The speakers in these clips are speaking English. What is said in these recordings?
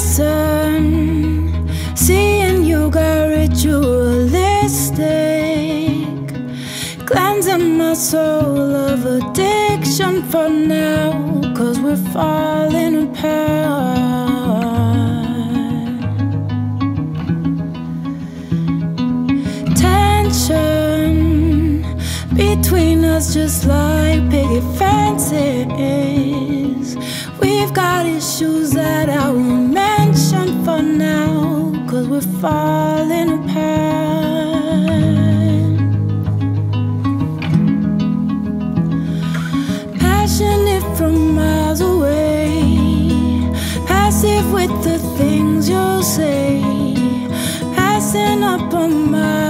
Listen, seeing you got ritualistic, cleansing my soul of addiction for now, cause we're falling apart. Tension between us, just like picket fences. We've got issues falling apart. Passionate from miles away, passive with the things you'll say, passing up on my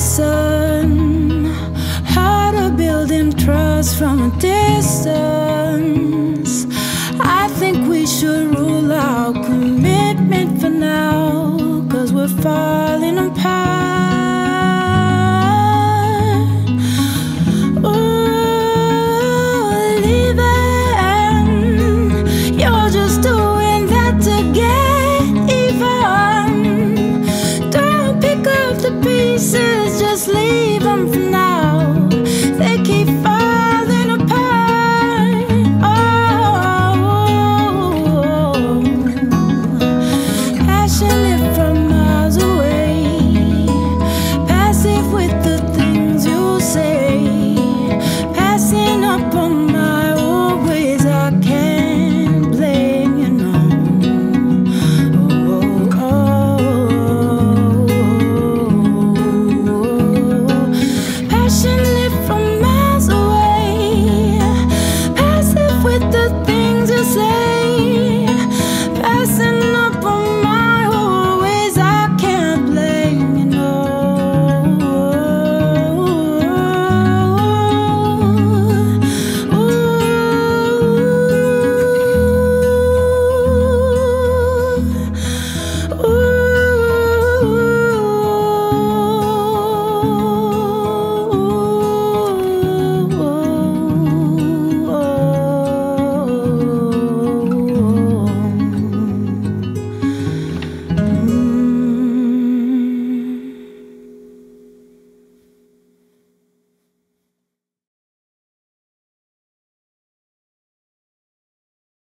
Listen, harder building trust from a distance. I think we should rule out commitment for now, cause we're falling apart. something